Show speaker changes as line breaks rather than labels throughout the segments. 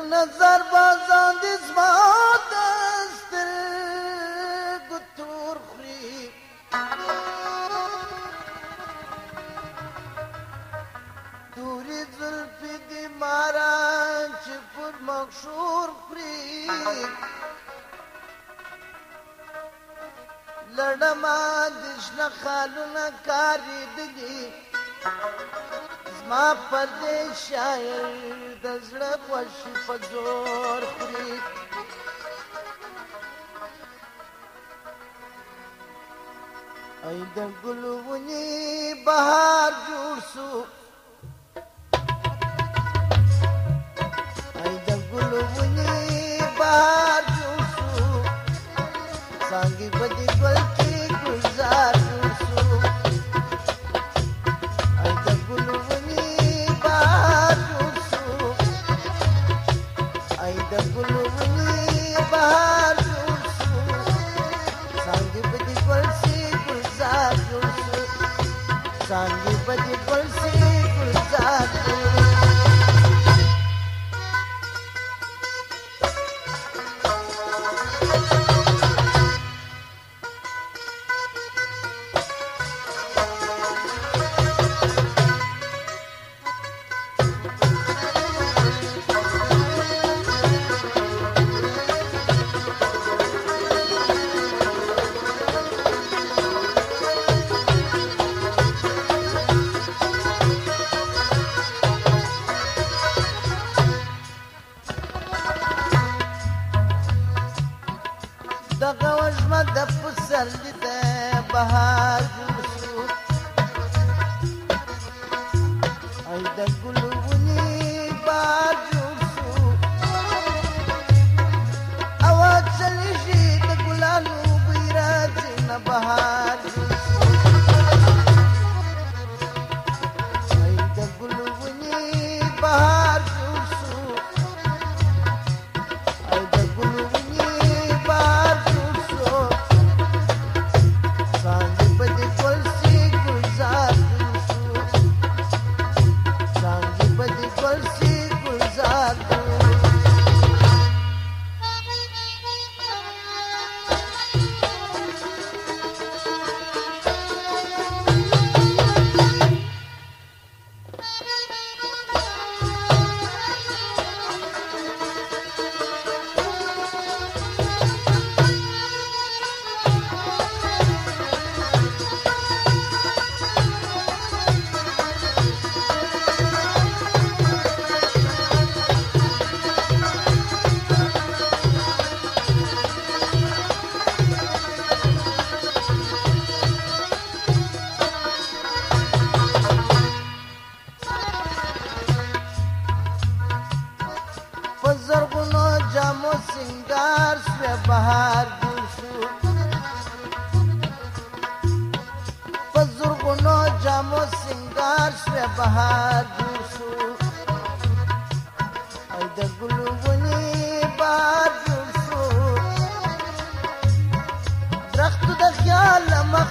نظر بازان دي زما دستر قطور خري دوري زلفي دي ماران چې پر مخشور خري لړما دشنه خالونه کاری دي زما پر دې شاعر د زړه خوشي په زور خوري ای د ګلونی بهار I'm gonna it sandipati you. Cause good سینګار به بهار جوړ شو په زرغونو جامو سینګار شوه بهار جوړ شو ای د ګلو ونی بار جوړ درخت د خیال مخ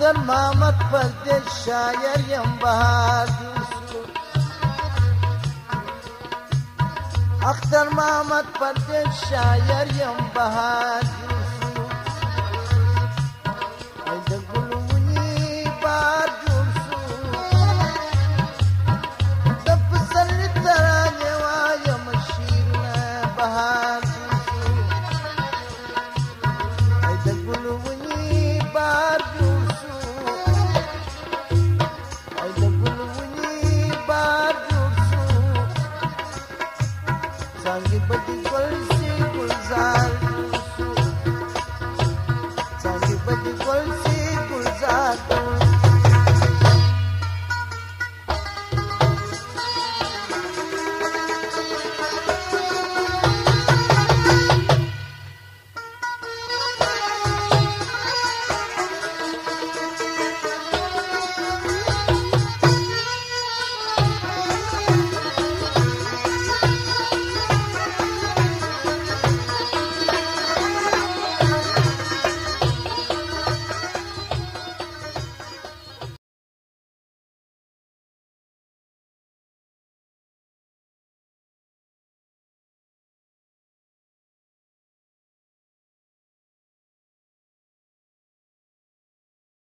اختر ما ثمامة فلد الشاير ينبهاز اختر ما متفرد الشاير ينبهاز